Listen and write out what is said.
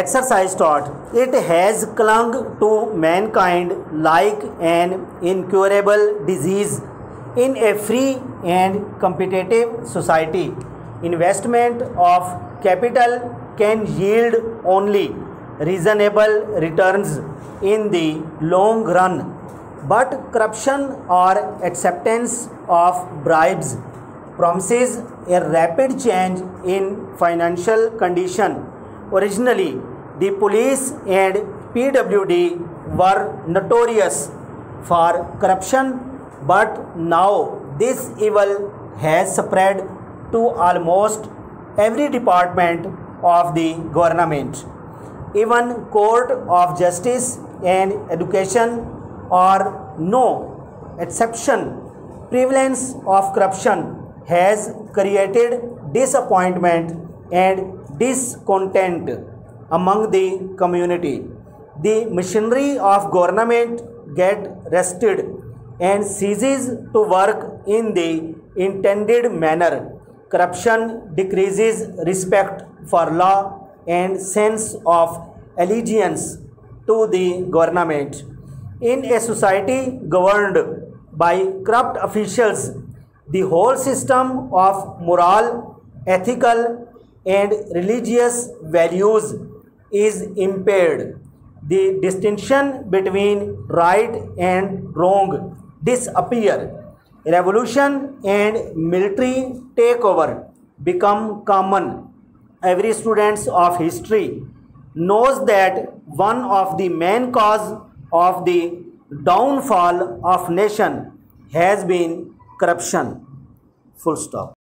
exercise taught it has clung to mankind like an incurable disease in a free and competitive society. Investment of capital can yield only reasonable returns in the long run. But corruption or acceptance of bribes promises a rapid change in financial condition Originally, the police and PWD were notorious for corruption, but now this evil has spread to almost every department of the government. Even court of justice and education are no exception. Prevalence of corruption has created disappointment and discontent among the community. The machinery of government get rested and ceases to work in the intended manner. Corruption decreases respect for law and sense of allegiance to the government. In a society governed by corrupt officials, the whole system of moral, ethical, and religious values is impaired. The distinction between right and wrong disappear. Revolution and military takeover become common. Every student of history knows that one of the main cause of the downfall of nation has been corruption. Full stop.